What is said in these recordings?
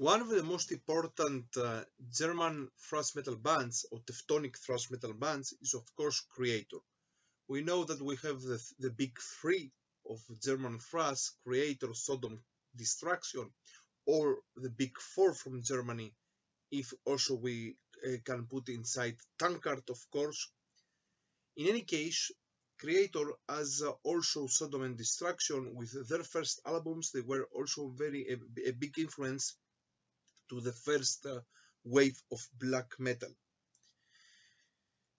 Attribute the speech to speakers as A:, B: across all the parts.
A: One of the most important uh, German thrash metal bands or Teutonic thrash metal bands is of course Kreator. We know that we have the, the big three of German thrash, Kreator, Sodom, Destruction, or the big four from Germany, if also we uh, can put inside Tankard of course. In any case, Kreator as uh, also Sodom and Destruction with their first albums, they were also very a, a big influence to the first uh, wave of black metal.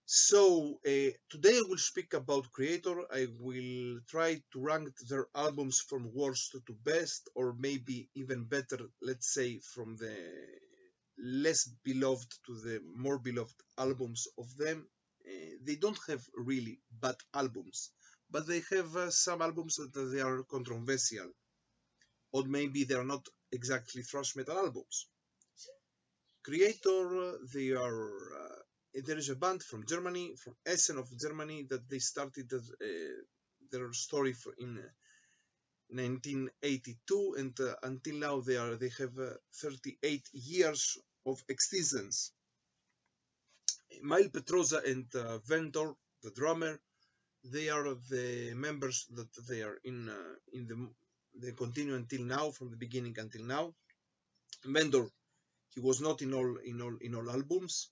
A: So uh, today I will speak about Kreator. I will try to rank their albums from worst to best, or maybe even better, let's say from the less beloved to the more beloved albums of them. Uh, they don't have really bad albums, but they have uh, some albums that they are controversial, or maybe they are not exactly thrash metal albums. Kreator, they are uh, there is a band from Germany, from Essen of Germany, that they started uh, their story in 1982, and uh, until now they are they have uh, 38 years of existence. Mille Petrozza and uh, Ventor, the drummer, they are the members that they are in uh, in the they continue until now, from the beginning until now. Ventor he was not in all in all in all albums.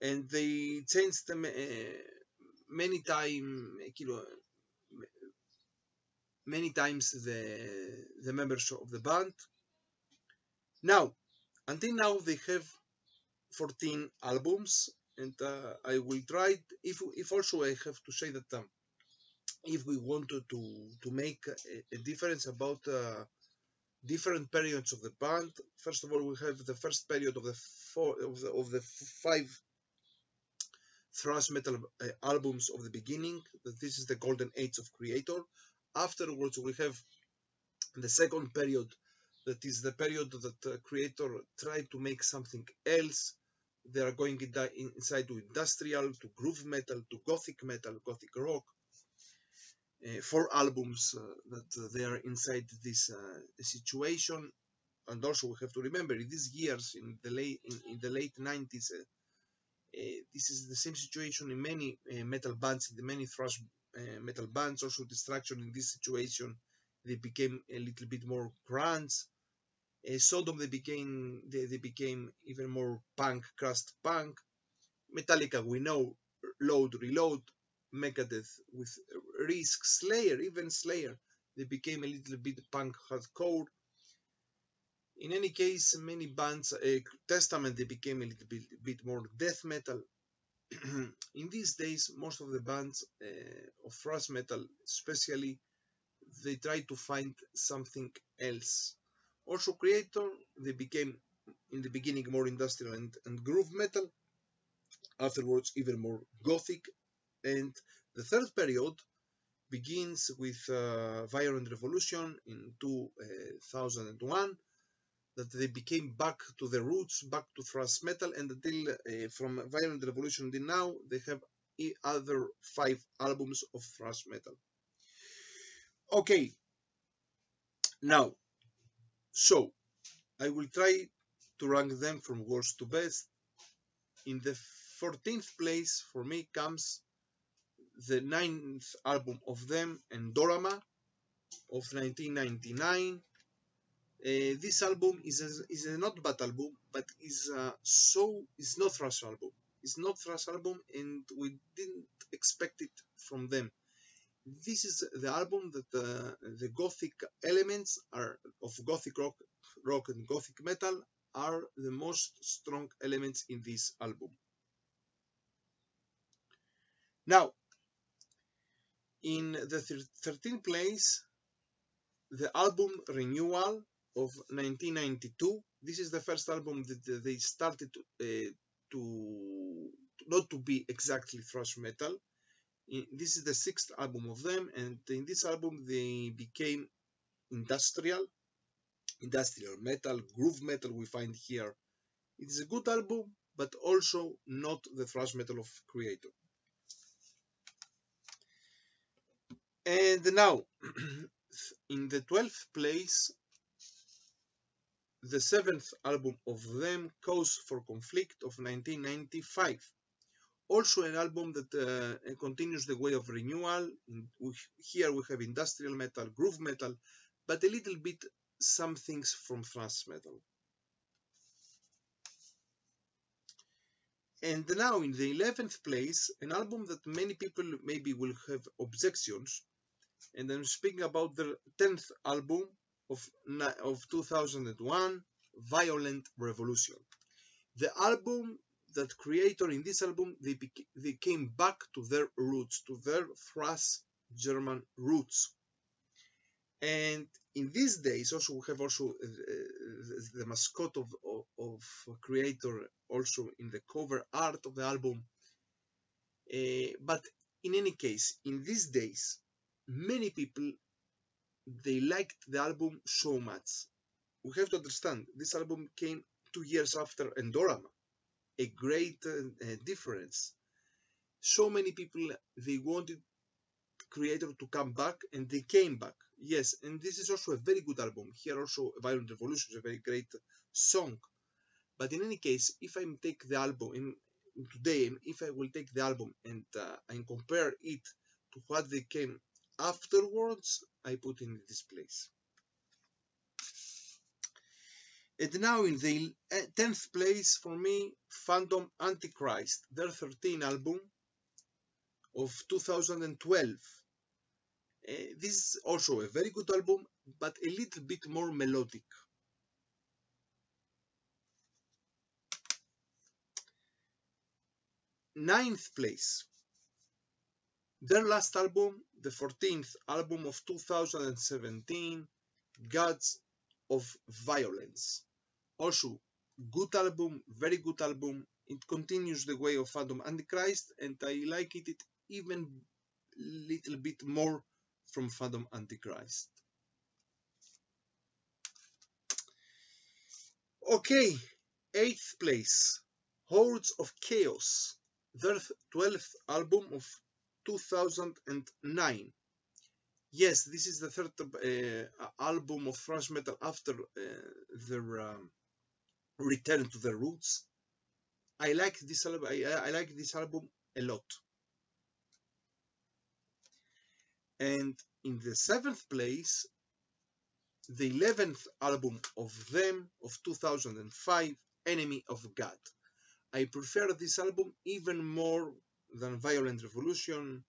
A: And they changed them uh, many time many times the the members of the band. Now until now they have 14 albums and uh, I will try if if also I have to say that um, if we want to to, to make a, a difference about uh, different periods of the band. First of all, we have the first period of the four of the, of the five thrash metal uh, albums of the beginning. This is the golden age of Kreator. Afterwards, we have the second period, that is the period that uh, Kreator tried to make something else. They are going inside to industrial, to groove metal, to gothic metal, gothic rock, four albums uh, that uh, they are inside this situation. And also we have to remember in these years in the late in, in the late 90s uh, uh, this is the same situation in many uh, metal bands in the many thrash metal bands. Also destruction in this situation they became a little bit more grunge Sodom they became they, they became even more punk crust punk. Metallica we know load reload Megadeth with Risk, Slayer, even Slayer, they became a little bit punk hardcore. In any case, many bands, uh, Testament, they became a little bit, bit more death metal. in these days, most of the bands uh, of thrash metal, especially, they try to find something else. Also, Kreator, they became in the beginning more industrial and, and groove metal, afterwards even more gothic and the third period begins with uh, Violent Revolution in 2001 that they became back to the roots, back to thrash metal, and until uh, from Violent Revolution until now, they have other five albums of thrash metal. Okay, now, so I will try to rank them from worst to best. In the 14th place for me comes the ninth album of them, Endorama, of 1999. Uh, this album is a, is a not bad album, but is uh, so is not thrash album. It's not thrash album, and we didn't expect it from them. This is the album that uh, the gothic elements are of gothic rock, rock and gothic metal are the most strong elements in this album. Now, in the 13th place, the album Renewal of 1992. This is the first album that they started to, uh, to not to be exactly thrash metal. This is the sixth album of them, and in this album they became industrial, industrial metal, groove metal. We find here. It is a good album, but also not the thrash metal of Kreator. And now, in the 12th place, the seventh album of them, Cause for Conflict of 1995. Also an album that uh, continues the way of renewal. Here we have industrial metal, groove metal, but a little bit some things from thrash metal. And now in the 11th place, an album that many people maybe will have objections, and I'm speaking about their 10th album of, of 2001, Violent Revolution. The album that Kreator in this album, they, they came back to their roots, to their thrash German roots. And in these days, also we have also uh, the mascot of, of, of, Kreator also in the cover art of the album. Uh, but in any case, in these days, many people they liked the album so much. We have to understand this album came two years after Endorama, a great uh, difference. So many people they wanted Kreator to come back and they came back Yes, and this is also a very good album. Here also Violent Revolution is a very great song. But in any case, if I take the album in, today, if I will take the album and uh, and compare it to what they came afterwards, I put in this place. And now in the 10th uh, place for me, Phantom Antichrist, their 13th album of 2012. Uh, this is also a very good album, but a little bit more melodic. Ninth place. Their last album, the 14th album of 2017, Gods of Violence. Also, good album, very good album. It continues the way of Phantom Antichrist, and I like it even little bit more from Phantom Antichrist. Okay, eighth place, Hordes of Chaos, their 12th album of 2009. Yes, this is the third uh, album of thrash metal after uh, their um, return to their roots. I like this album. I, I like this album a lot. And in the seventh place, the 11th album of them of 2005, Enemy of God. I prefer this album even more than Violent Revolution,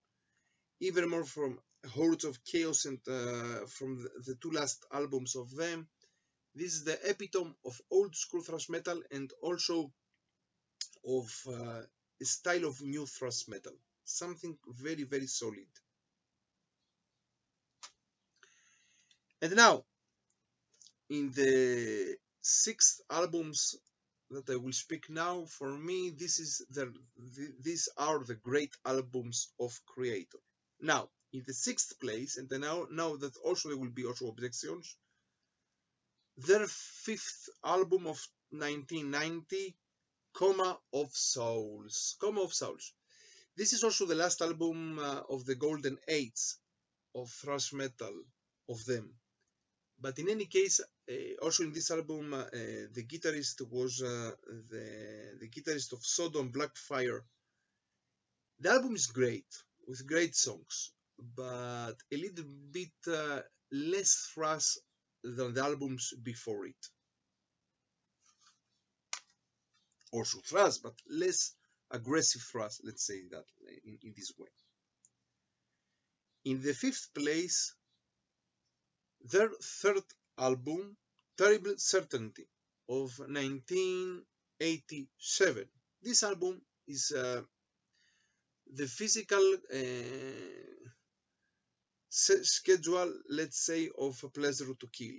A: even more from Hordes of Chaos and uh, from the, the, two last albums of them. This is the epitome of old school thrash metal and also of uh, a style of new thrash metal. Something very, very solid. And now, in the sixth albums that I will speak now, for me, this is the, these are the great albums of Kreator. Now, in the sixth place, and now now that also there will be also objections, their fifth album of 1990, Coma of Souls. Coma of Souls. This is also the last album uh, of the golden age of thrash metal of them. But in any case, uh, also in this album, uh, the guitarist was uh, the, the guitarist of Sodom Blackfire. The album is great, with great songs, but a little bit less thrash than the albums before it. Also thrash, but less aggressive thrash, let's say that in, in this way. In the fifth place, their third album, Terrible Certainty, of 1987. This album is uh, the physical uh, schedule, let's say, of Pleasure to Kill.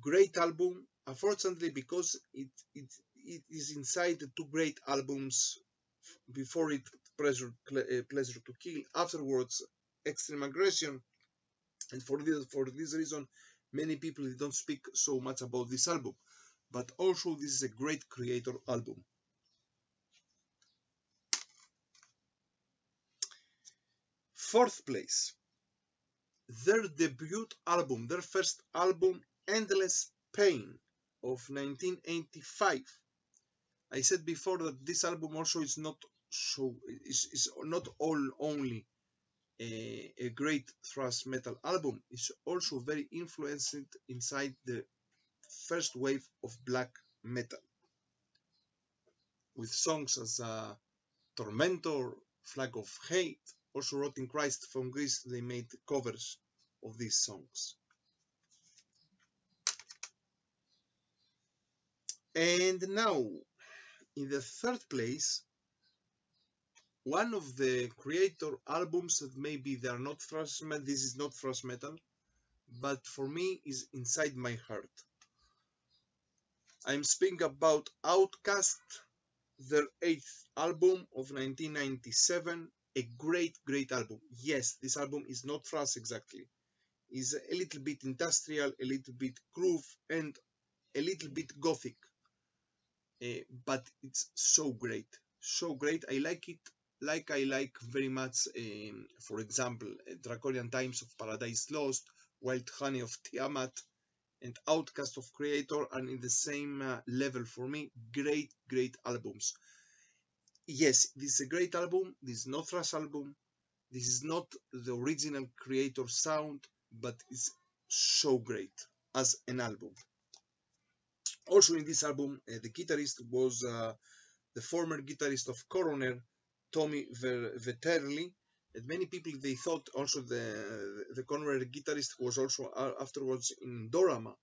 A: Great album, unfortunately, because it, it, it is inside the two great albums before it, Pleasure, Pleasure to Kill, afterwards, Extreme Aggression, and for this for this reason many people don't speak so much about this album. But also this is a great Kreator album. Fourth place. Their debut album their first album endless pain of 1985. I said before that this album also is not so is, is not all only a, a great thrash metal album. It's also very influenced inside the first wave of black metal with songs as uh, Tormentor, Flag of Hate, also Rotting Christ from Greece, they made covers of these songs. And now, in the third place, one of the Kreator albums that maybe they are not thrash metal, this is not thrash metal, but for me is inside my heart. I'm speaking about Outcast, their eighth album of 1997, a great, great album. Yes, this album is not thrash exactly. It's a little bit industrial, a little bit groove, and a little bit gothic uh, but it's so great so great i like it like i like very much um, for example draconian times of paradise lost wild honey of tiamat and outcast of Kreator are in the same uh, level for me. Great great albums. Yes this is a great album. This is not thrash album. This is not the original Kreator sound but it's so great as an album. Also in this album, uh, the guitarist was uh, the former guitarist of Coroner, Tommy Vetterli. And many people they thought also the the Coroner guitarist was also afterwards in Endorama.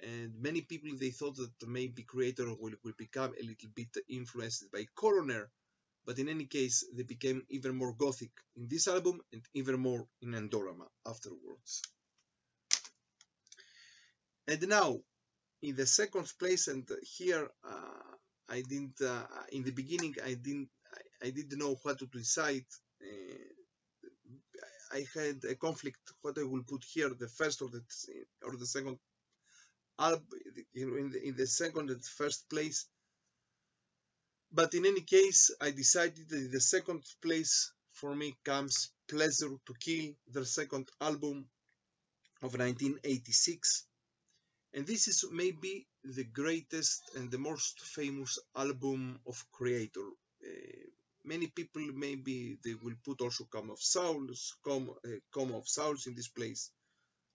A: And many people they thought that maybe Kreator will, will become a little bit influenced by Coroner, but in any case they became even more gothic in this album and even more in Endorama afterwards. And now in the second place and here uh, I didn't uh, in the beginning I didn't I, didn't know what to decide. Uh, I had a conflict what I will put here the first or the or the second in the, in the second and first place. But in any case I decided that the second place for me comes Pleasure to Kill their second album of 1986 and this is maybe the greatest and the most famous album of Kreator. Uh, many people maybe they will put also Coma of Souls, Come, uh, Coma of Souls in this place,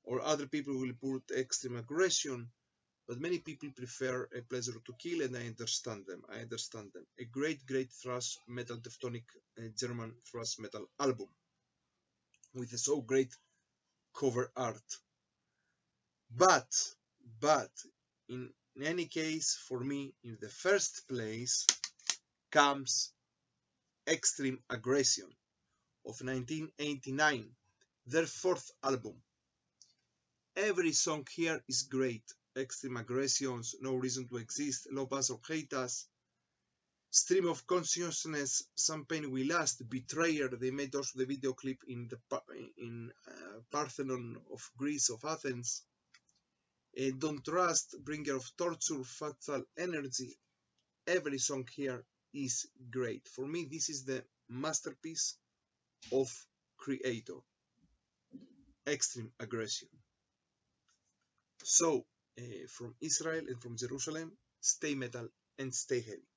A: or other people will put Extreme Aggression, but many people prefer A Pleasure to Kill, and I understand them. I understand them. A great, great thrash metal, Teutonic uh, German thrash metal album with a so great cover art. But but in any case for me in the first place comes extreme aggression of 1989 their fourth album. Every song here is great. Extreme aggressions no reason to exist love us or hate us stream of consciousness some pain will last betrayer. They made also the video clip in the in uh, parthenon of greece of athens. Uh, Don't Trust, Bringer of Torture, Fatal Energy. Every song here is great. For me, this is the masterpiece of Kreator. Extreme aggression. So, uh, from Israel and from Jerusalem, stay metal and stay heavy.